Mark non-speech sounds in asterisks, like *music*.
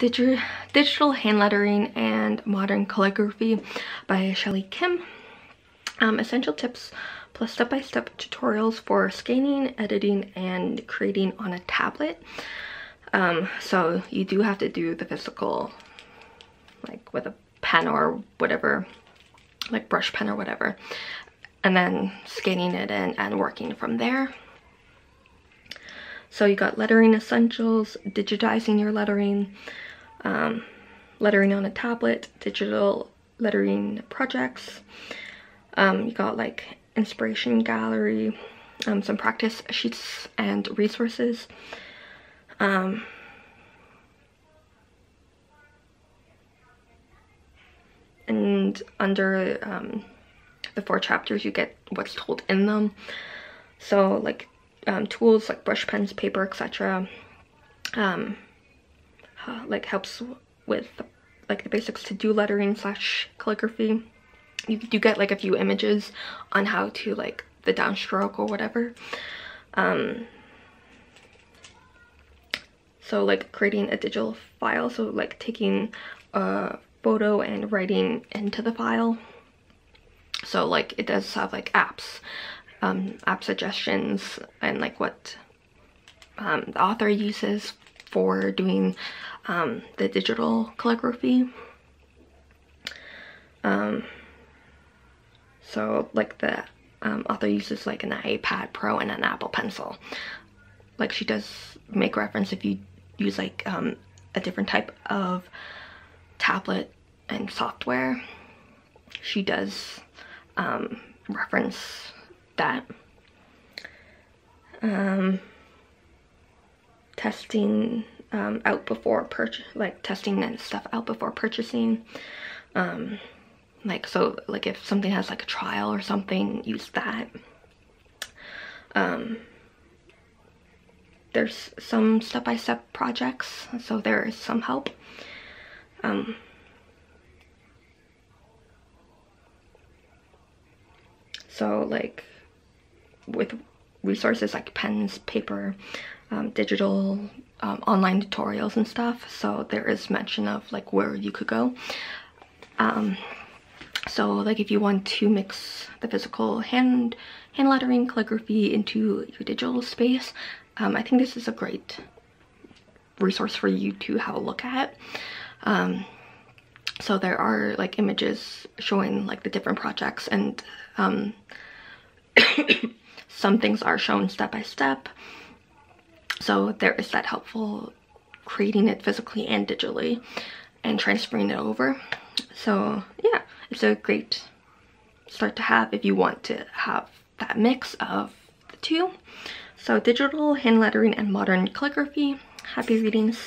Digi Digital Hand Lettering and Modern Calligraphy by Shelly Kim. Um, essential tips plus step-by-step -step tutorials for scanning, editing, and creating on a tablet. Um, so you do have to do the physical, like with a pen or whatever, like brush pen or whatever, and then scanning it in and working from there. So you got lettering essentials, digitizing your lettering, um, lettering on a tablet, digital lettering projects. Um, you got like inspiration gallery, um, some practice sheets and resources. Um, and under um, the four chapters you get what's told in them. So like um, tools like brush pens, paper, etc. Um, uh, *sighs* like helps with like the basics to do lettering slash calligraphy. You do get like a few images on how to like the downstroke or whatever. Um, so like creating a digital file, so like taking a photo and writing into the file. So like it does have like apps, um, app suggestions and like what um, the author uses for doing um, the digital calligraphy. Um, so like the um, author uses like an iPad Pro and an Apple Pencil. Like she does make reference if you use like um, a different type of tablet and software. She does um, reference that. Um, testing um, out before purchase, like testing and stuff out before purchasing. Um, like so, like if something has like a trial or something, use that. Um, there's some step-by-step -step projects, so there is some help. Um, so like with resources like pens, paper, um, digital um, online tutorials and stuff. So there is mention of like where you could go. Um, so like if you want to mix the physical hand hand lettering calligraphy into your digital space um, I think this is a great resource for you to have a look at. Um, so there are like images showing like the different projects and um, *coughs* some things are shown step by step so there is that helpful creating it physically and digitally and transferring it over. So yeah, it's a great start to have if you want to have that mix of the two. So digital hand lettering and modern calligraphy. Happy readings.